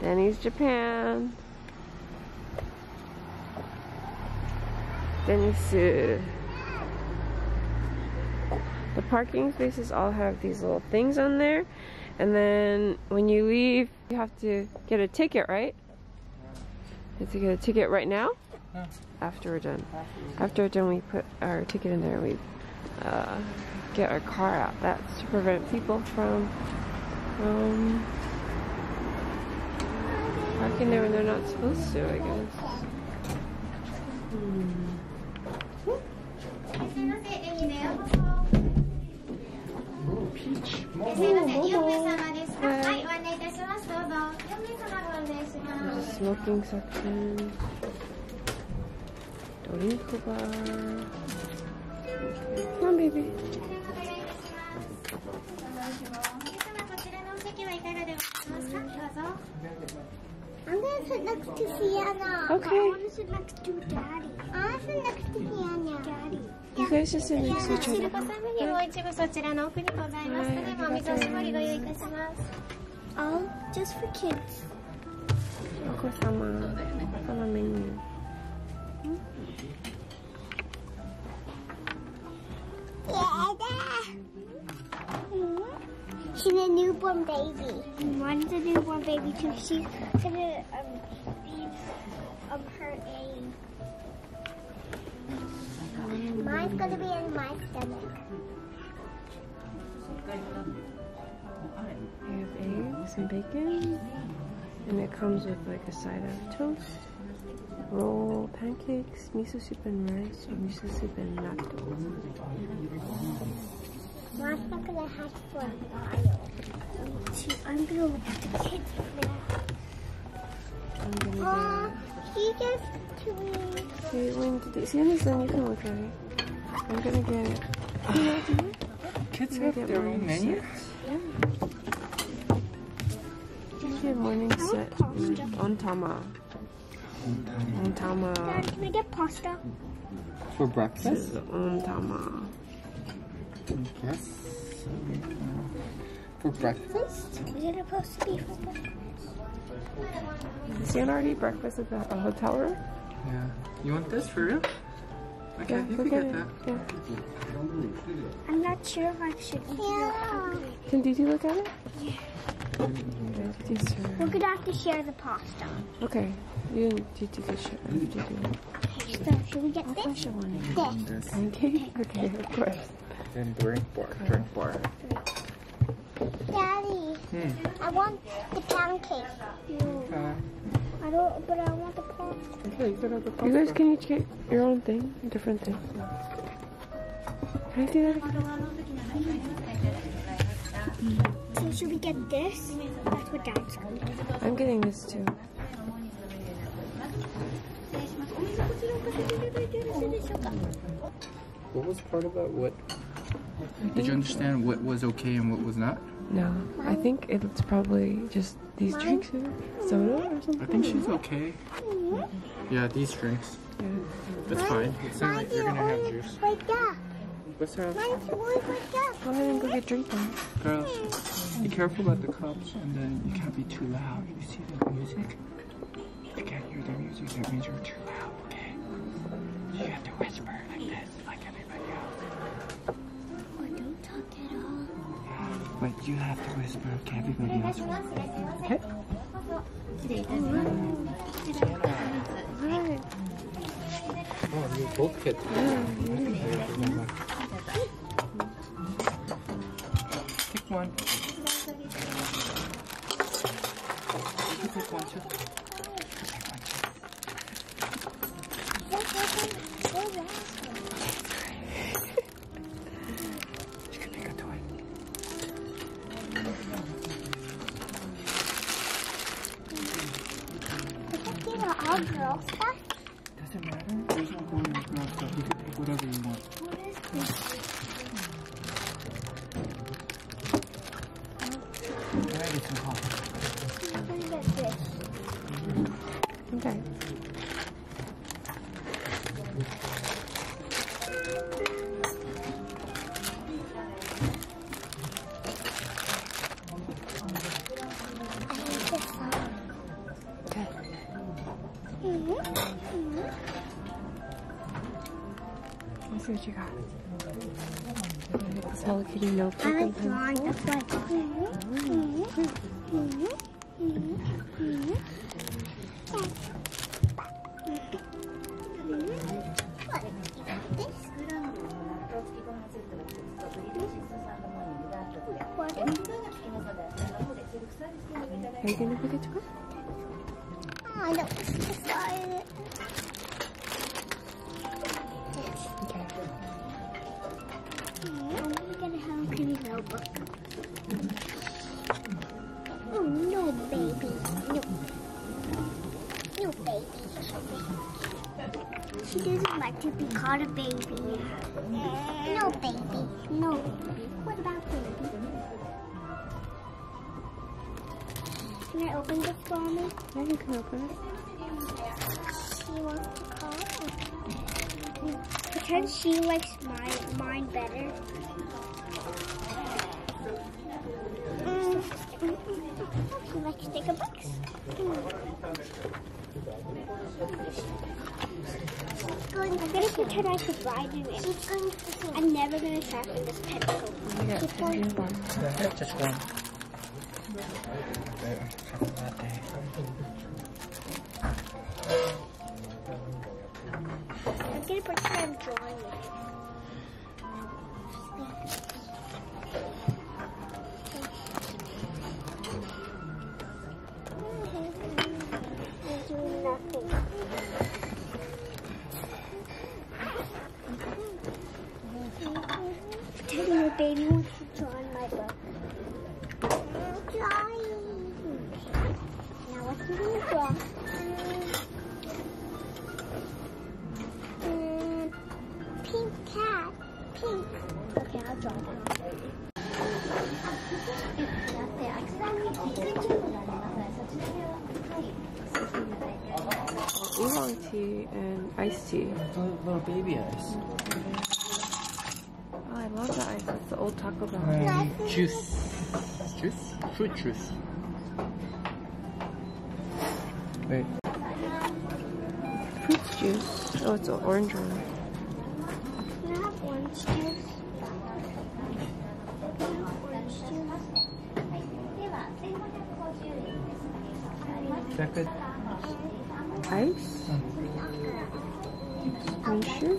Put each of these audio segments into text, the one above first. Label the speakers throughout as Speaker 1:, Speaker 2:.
Speaker 1: Denny's Japan. Denny's. Uh, the parking spaces all have these little things on there. And then when you leave, you have to get a ticket, right? You have to get a ticket right now?
Speaker 2: No.
Speaker 1: After we're done. After we're done, we put our ticket in there. We uh, get our car out. That's to prevent people from um, park there when they're not supposed to, I guess.
Speaker 3: Peach.
Speaker 1: Smoking section. Drink bar.
Speaker 4: sit next to Sienna.
Speaker 1: Okay.
Speaker 4: I wanna sit next to Daddy. I wanna sit next to Sienna. Daddy.
Speaker 1: You guys just sit next to each
Speaker 3: シル
Speaker 1: other.
Speaker 3: コさんメニューもう一部そちらの奥にございますので、お水おしぼりご用意いたします。
Speaker 4: Oh, just for kids.
Speaker 1: Ako sama. Sama menu.
Speaker 4: She's a newborn baby. One's a newborn baby too. She's gonna um, feed um, her a. Mine's gonna be in my stomach.
Speaker 1: We have eggs and bacon. And it comes with like a side of toast, roll, pancakes, miso soup and rice, or miso soup and natto.
Speaker 4: Mine's not gonna hatch for a while. I'm gonna at the kids now.
Speaker 1: I'm gonna
Speaker 4: Aw, she gave to me.
Speaker 1: get. Okay, when did you see this? You can look at it. I'm gonna get.
Speaker 2: Kids
Speaker 1: gonna
Speaker 2: have
Speaker 1: get
Speaker 2: their own menu?
Speaker 1: set. Yeah. Get morning set on Tama. On Tama.
Speaker 4: Dad, can I get pasta?
Speaker 2: For breakfast?
Speaker 1: is on Tama.
Speaker 2: Yes. For breakfast?
Speaker 4: Is it supposed to be for breakfast?
Speaker 1: Does Sienna already eat breakfast at the uh, hotel room?
Speaker 2: Yeah. You want this for real? Okay,
Speaker 1: Yeah,
Speaker 2: you
Speaker 1: go
Speaker 2: can
Speaker 1: get
Speaker 2: get
Speaker 1: it.
Speaker 2: that.
Speaker 1: Yeah.
Speaker 4: I'm not sure if I should eat yeah.
Speaker 1: Can Didi look at it? Yeah. Didi's her.
Speaker 4: We're gonna have to share the pasta.
Speaker 1: Okay. You and Didi can share. Didi.
Speaker 4: So, should we get
Speaker 1: What
Speaker 4: this?
Speaker 1: was you wanting?
Speaker 4: This.
Speaker 2: This.
Speaker 1: Pancake? Okay, of course.
Speaker 2: And drink bar. Drink bar.
Speaker 4: Daddy,
Speaker 2: Hmm.
Speaker 4: I want the pancake.
Speaker 2: Okay.
Speaker 4: I don't, but I want the pancake.
Speaker 2: Okay, you the
Speaker 1: You guys can each get your own thing, different thing. Can I see that again?
Speaker 4: So, should we get this? That's what Dad's going to.
Speaker 1: I'm getting this too.
Speaker 2: What was part of that? What? Did you understand what was okay and what was not?
Speaker 1: No, I think it's probably just these drinks here. Soda or something?
Speaker 2: I think she's okay. Mm-hmm. Yeah, these drinks.
Speaker 1: Yeah.
Speaker 2: That's fine. It's not like
Speaker 4: Mine's
Speaker 2: you're gonna have juice.
Speaker 4: right there.
Speaker 2: What's her?
Speaker 4: Mine's the one right there.
Speaker 1: Go ahead and go get drink then.
Speaker 2: Girls, be careful about the cups and then you can't be too loud. You see the music? You can't hear the music, that means you're too loud, okay? You have to whisper you have to whisper, okay? Everybody else.
Speaker 3: 失礼します。いらっしゃいませ。
Speaker 2: Okay?
Speaker 3: 失礼いたします。
Speaker 1: Alright.
Speaker 2: Oh, you both get
Speaker 1: Hello Kitty notebook
Speaker 4: I like drawing. That's why
Speaker 1: Are you gonna put it to
Speaker 4: I don't Oh no, baby. No. No, baby. She doesn't like to be called a baby. No, baby. No, baby. What about baby? Can I open this for me?
Speaker 1: Yeah, you can open it.
Speaker 4: She wants to call. Pretend she likes my mine better. Mm. She likes sticker books. I'm gonna pretend I could ride in it. I'm never gonna sharpen this pencil.
Speaker 1: Yeah,
Speaker 4: Keep going.
Speaker 2: Yeah, just one.
Speaker 4: I'm gonna pretend I'm drawing it.
Speaker 1: And iced tea.
Speaker 2: Little, little baby ice.
Speaker 1: Oh, I love the ice. It's the old Taco Bell.
Speaker 2: Um, juice. Juice? Fruit juice. Wait.
Speaker 1: Fruit juice. Oh, it's an orange one.
Speaker 4: Can I have orange juice? Can I have orange juice?
Speaker 2: Is that good?
Speaker 1: Ice? Are you sure?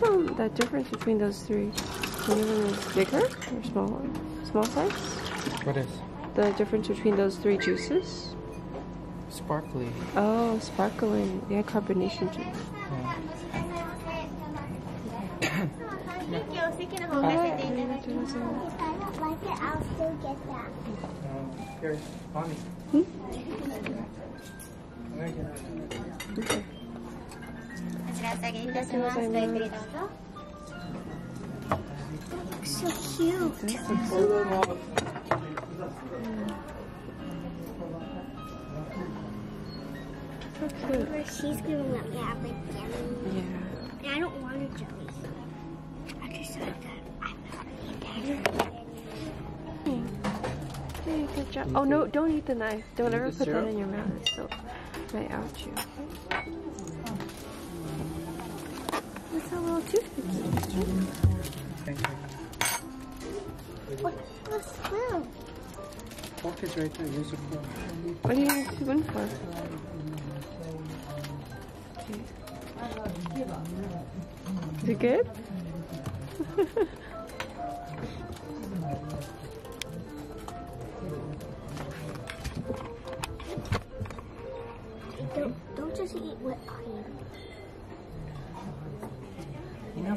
Speaker 1: that difference between those three? The one is bigger or smaller? Small size?
Speaker 2: What is?
Speaker 1: The difference between those three juices?
Speaker 2: Sparkling.
Speaker 1: Oh, sparkling. Yeah, carbonation juice.
Speaker 2: Yeah.
Speaker 4: like it, I'll still get that.
Speaker 2: Um, here, mommy.
Speaker 1: Hmm? Okay
Speaker 3: こちらお下げいたします。ごゆっくりどうぞ。
Speaker 4: So cute.
Speaker 1: So cute.
Speaker 4: Where she's gonna let me have like jelly.
Speaker 1: Yeah.
Speaker 4: And I don't want a jelly. I decided that I'm not gonna eat that.
Speaker 1: Hey, good job. Oh no, don't eat the knife. Don't
Speaker 2: Eat
Speaker 1: ever
Speaker 2: the
Speaker 1: put that
Speaker 2: syrup?
Speaker 1: in your mouth. It's so might ouch you. What's that little toothpick?
Speaker 4: What? The spoon.
Speaker 2: Fork is right there. Use a fork.
Speaker 1: What do you a spoon for? Is it good?
Speaker 4: Don't, don't just eat what I eat.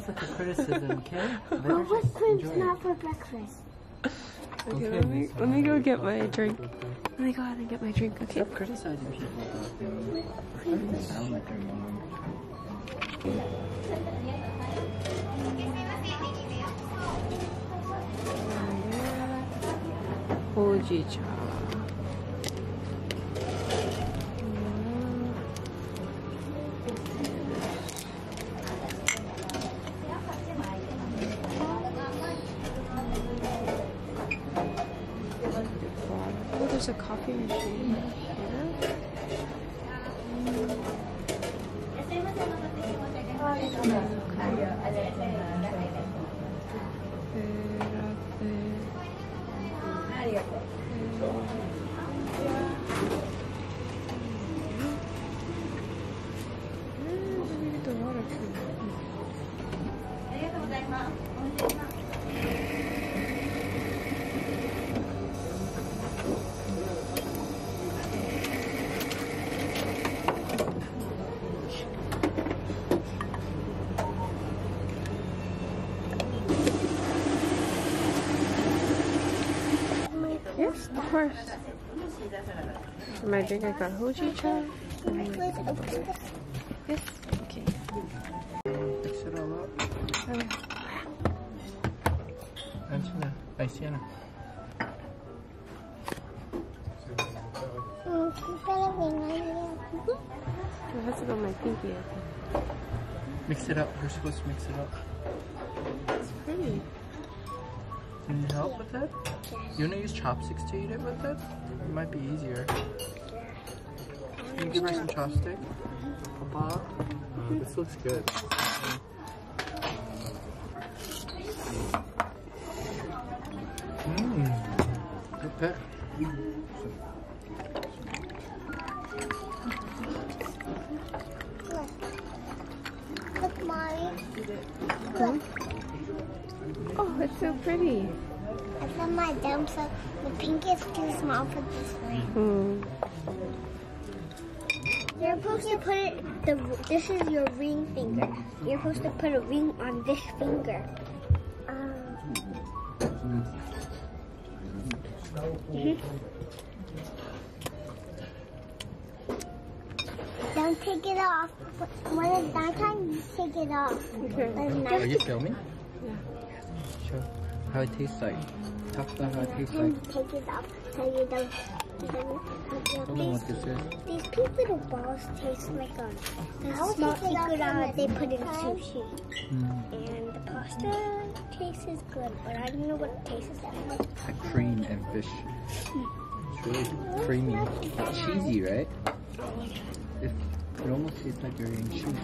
Speaker 2: Enough with the criticism, okay?
Speaker 4: Well, what cream's not for breakfast?
Speaker 1: Okay,
Speaker 2: Okay,
Speaker 1: let me let me go get my drink. Let me go out and get my drink. Okay.
Speaker 2: Stop criticizing people. They
Speaker 1: course. For my drink, I got hojicha.
Speaker 4: Let's open this.
Speaker 1: Yes. Okay.
Speaker 2: Mix it all up. Angela, ay, Sienna.
Speaker 4: Keep that ring on you.
Speaker 1: It has to go on my pinky. I think.
Speaker 2: Mix it up. You're supposed to mix it up. Need help with that? You want to use chopsticks to eat it with it? It might be easier. Can you give her some chopstick? Papa? Oh, this looks good. Mmm. Good pick.
Speaker 4: Look, Mommy.
Speaker 1: Oh, it's so pretty.
Speaker 4: I found my thumb, so the pink is too small for this ring.
Speaker 1: Hmm.
Speaker 4: You're supposed to put it, the, this is your ring finger. You're supposed to put a ring on this finger. Um, mhm. Don't take it off. When it's nighttime, you take it off.
Speaker 1: Okay.
Speaker 2: Are you filming?
Speaker 1: Yeah.
Speaker 2: Sure. How it tastes like. Talk about how it tastes like.
Speaker 4: and take it off so you don't.
Speaker 2: Tell them
Speaker 4: These,
Speaker 2: what this is.
Speaker 4: these pink little balls taste like a, a small secret uh, they put in sushi.
Speaker 2: Mm.
Speaker 4: And the pasta tastes is good, but I don't know what it tastes like.
Speaker 2: Like cream and fish. It's really creamy. It's cheesy, right? It, it almost tastes like you're eating cheese.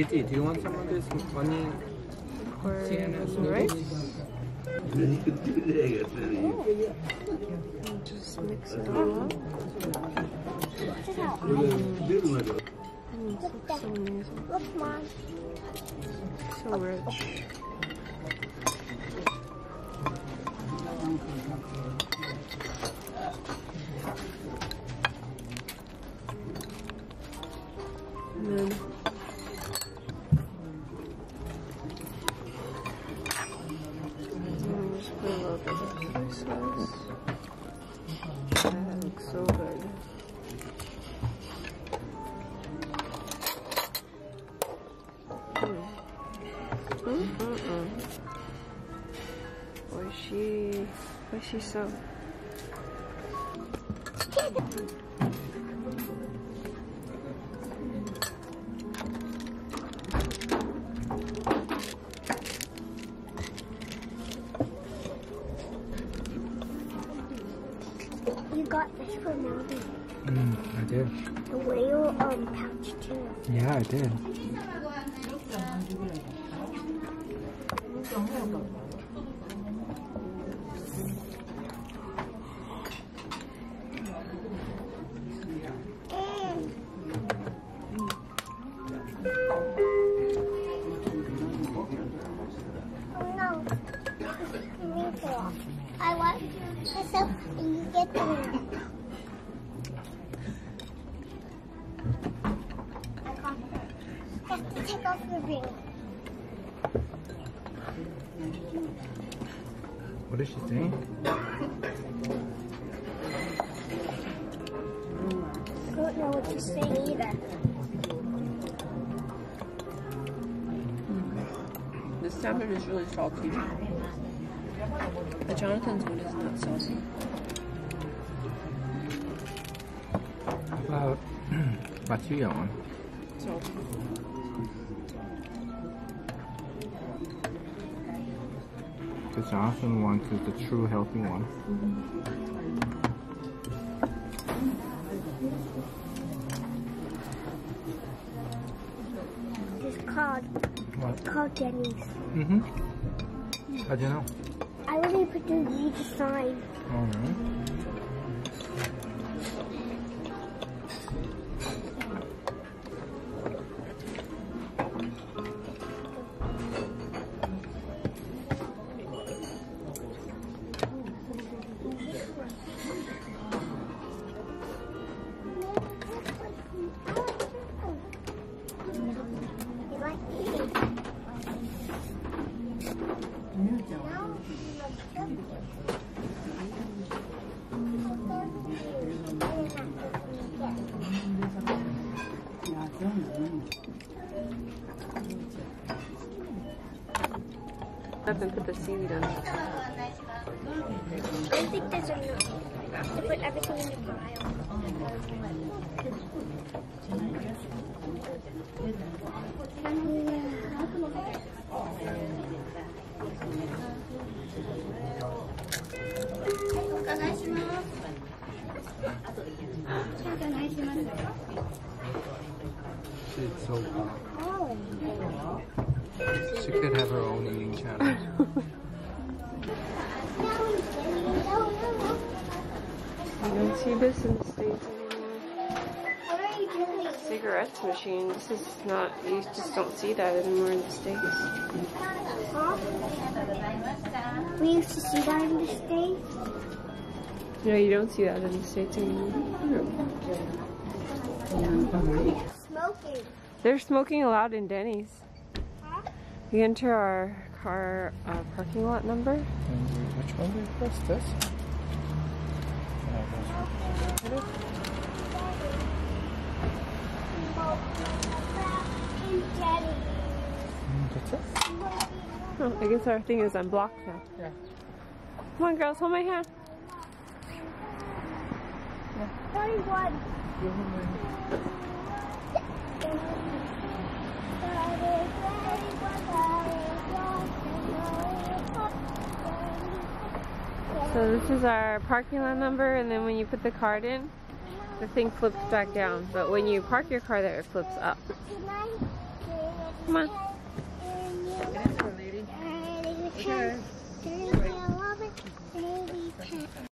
Speaker 2: Iti, do you want some of this onion?
Speaker 1: or
Speaker 2: Sienna's noodles?
Speaker 1: And just mix it all up. Mm, it's amazing.
Speaker 4: Look, Mom.
Speaker 1: So rich. So.
Speaker 4: You got this for Mommy.
Speaker 2: Mm, I did.
Speaker 4: The whale um pouch too.
Speaker 2: Yeah, I did.
Speaker 4: Have to take off the ring.
Speaker 2: What is she saying?
Speaker 4: this thing either.
Speaker 1: This salmon is really salty. The Jonathan's one is not salty.
Speaker 2: How about Matsuya one? The Jonathan one is the true healthy one.
Speaker 4: It's called
Speaker 2: What?
Speaker 4: called Denny's.
Speaker 2: Mm-hmm. How do you know?
Speaker 4: I already put the read sign.
Speaker 2: Alright.
Speaker 1: Up and put the seaweed on.
Speaker 4: I think there's enough to put everything in the pile.
Speaker 2: She's so hot.
Speaker 4: Oh.
Speaker 1: You don't see this in the States anymore.
Speaker 4: What are you doing?
Speaker 1: Cigarettes machine. This is not, you just don't see that anymore in the States.
Speaker 4: Huh? We used to see that in the States.
Speaker 1: No, you don't see that in the States anymore.
Speaker 4: Smoking.
Speaker 1: They're smoking allowed in Denny's.
Speaker 4: Huh?
Speaker 1: We enter our car uh, parking lot number.
Speaker 2: And which one do you press? This? Yeah, this
Speaker 4: In Denny's.
Speaker 2: one. Mm, That's it?
Speaker 1: Oh, I guess our thing is unblocked now.
Speaker 2: Yeah.
Speaker 1: Come on, girls, hold my hand.
Speaker 4: Thirty-one.
Speaker 1: So this is our parking lot number and then when you put the card in, the thing flips back down. But when you park your car there, it flips up. Come on. Look.